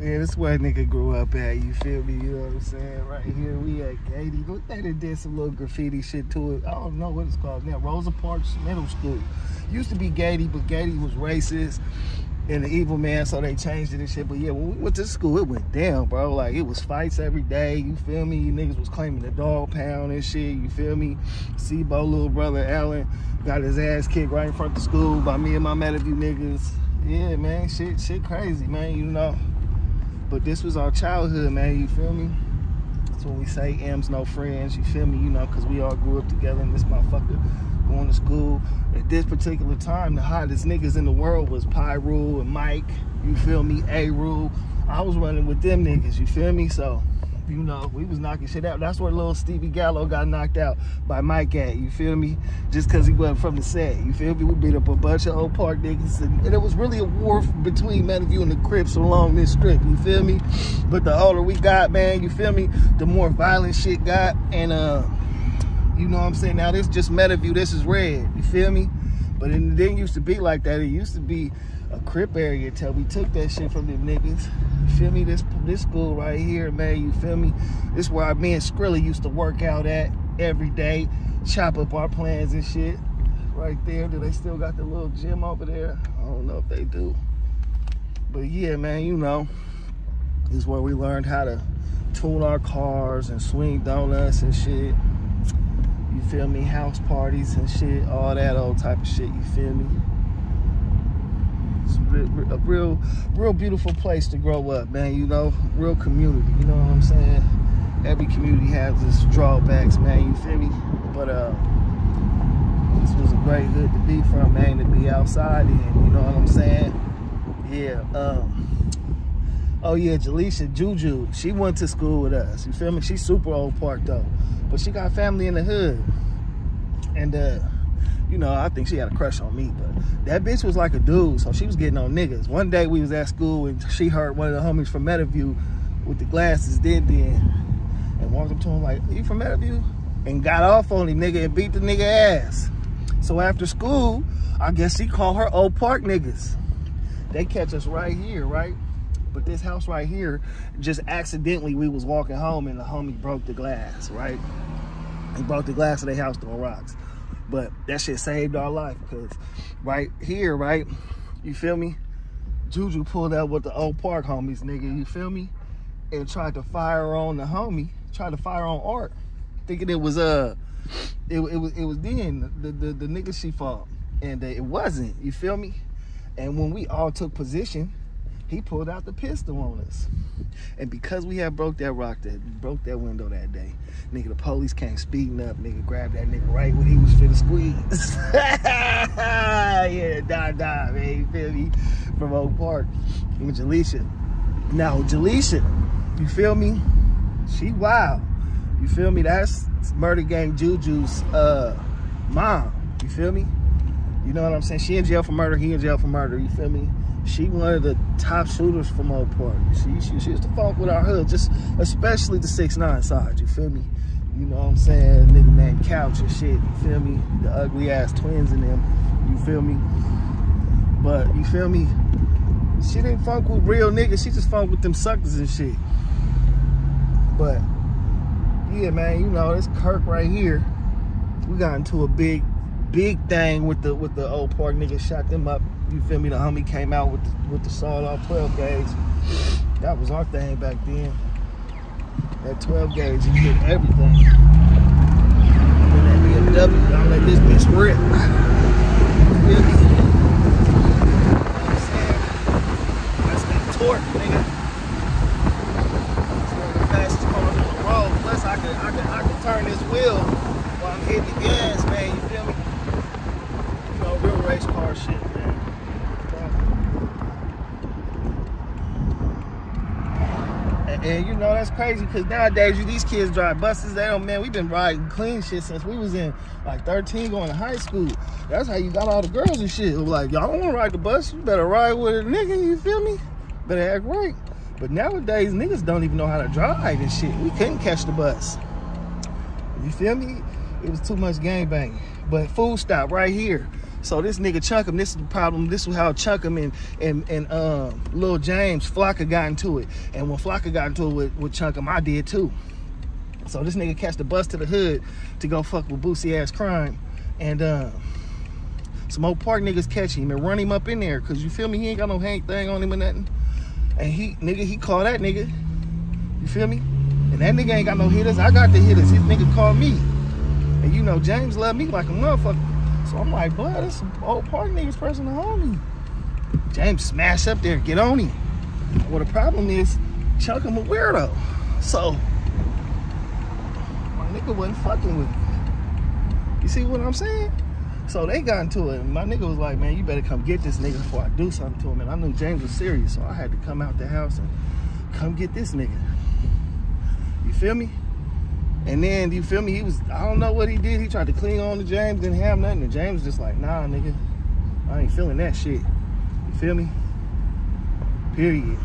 Yeah, this where nigga grew up at, you feel me? You know what I'm saying? Right here, we at Goethe. They done did some little graffiti shit to it. I don't know what it's called now. Rosa Parks Middle School. Used to be Goethe, but Goethe was racist and the evil man, so they changed it and shit. But yeah, when we went to school, it went down, bro. Like it was fights every day. You feel me? You niggas was claiming the dog pound and shit. You feel me? Sebo little brother Allen got his ass kicked right in front of the school by me and my Meadowview niggas. Yeah, man, shit, shit crazy, man. You know. But this was our childhood, man. You feel me? That's when we say M's no friends. You feel me? You know, because we all grew up together and this motherfucker going to school. At this particular time, the hottest niggas in the world was Piru and Mike. You feel me? A Rule. I was running with them niggas. You feel me? So you know, we was knocking shit out. That's where little Stevie Gallo got knocked out by Mike at, you feel me? Just because he wasn't from the set, you feel me? We beat up a bunch of Oak Park niggas, and, and it was really a war between Meadowview and the Crips along this strip, you feel me? But the older we got, man, you feel me? The more violent shit got, and uh, you know what I'm saying? Now this just Meadowview, this is red, you feel me? But it didn't used to be like that. It used to be a crip area until we took that shit from them niggas. You feel me? This this school right here, man, you feel me? This is where me and Skrilla used to work out at every day, chop up our plans and shit. Right there. Do they still got the little gym over there? I don't know if they do. But yeah, man, you know, this is where we learned how to tune our cars and swing donuts and shit. You feel me? House parties and shit, all that old type of shit, you feel me? A real, real beautiful place to grow up, man. You know, real community. You know what I'm saying? Every community has its drawbacks, man. You feel me? But uh, this was a great hood to be from, man. To be outside in. You know what I'm saying? Yeah. Um. Oh yeah, Jaleisha Juju. She went to school with us. You feel me? She's super Oak Park though, but she got family in the hood, and uh you know, I think she had a crush on me, but that bitch was like a dude, so she was getting on niggas. One day we was at school and she heard one of the homies from Meadowview with the glasses did then and walked up to him like, you from Meadowview? And got off on him, nigga, and beat the nigga ass. So after school, I guess she called her Oak Park niggas. They catch us right here, right? But this house right here, just accidentally, we was walking home and the homie broke the glass, right? He broke the glass of their house throwing rocks. But that shit saved our life because right here, right, you feel me? Juju pulled out with the Oak Park homies, nigga, you feel me? And tried to fire on the homie, tried to fire on Art, thinking it was, uh, it, it was, it was then the, the, the nigga she fought. And it wasn't, you feel me? And when we all took position, he pulled out the pistol on us. And because we had broke that rock that broke that window that day, nigga, the police came speeding up, nigga, grabbed that nigga right when he was finna squeeze. yeah, die, die, man, you feel me? From Oak Park. With Jaleisha. Now, Jaleisha, you feel me? She wild. You feel me? That's Murder Gang Juju's uh, mom. You feel me? You know what I'm saying? She in jail for murder, he in jail for murder, you feel me? She one of the top shooters from Oak Park. She, she, she used to fuck with our hood, just especially the six nine side, you feel me? You know what I'm saying? Nigga named Couch and shit, you feel me? The ugly ass twins in them, you feel me? But, you feel me? She didn't fuck with real niggas, she just fucked with them suckers and shit. But, yeah, man, you know, this Kirk right here, we got into a big, big thing with the with the Oak Park niggas, shot them up you feel me? The homie came out with the, with the sawed off 12 gauge. That was our thing back then. That 12 gauge, you hit everything. And that BMW, I'm let this bitch rip. That's that torque, nigga. Plus, I can, I can, I can turn this wheel while I'm hitting the gas, man. You feel me? You know, real race car shit. And you know, that's crazy because nowadays you these kids drive buses. They don't man, we've been riding clean shit since we was in like 13 going to high school. That's how you got all the girls and shit. Like, y'all don't wanna ride the bus, you better ride with a nigga, you feel me? Better act right. But nowadays niggas don't even know how to drive and shit. We couldn't catch the bus. You feel me? It was too much gang banging. But food stop right here. So this nigga Chunkum, this is the problem. This is how Chunkum and and and um, Lil James Flocka got into it. And when Flocka got into it with, with Chunkum, I did too. So this nigga catch the bus to the hood to go fuck with Boosie ass crime. And uh, some Oak Park niggas catch him and run him up in there. Cause you feel me? He ain't got no hang thing on him or nothing. And he nigga, he called that nigga. You feel me? And that nigga ain't got no hitters. I got the hitters. His nigga called me. And you know, James love me like a motherfucker. So I'm like, blood, this Oak Park niggas pressing the homie. James smash up there, get on him. Well, the problem is, Chuck him a weirdo. So, my nigga wasn't fucking with me. You see what I'm saying? So they got into it. And my nigga was like, man, you better come get this nigga before I do something to him. And I knew James was serious. So I had to come out the house and come get this nigga. You feel me? And then, you feel me? He was, I don't know what he did. He tried to cling on to James, didn't have nothing. And James was just like, nah, nigga, I ain't feeling that shit. You feel me? Period.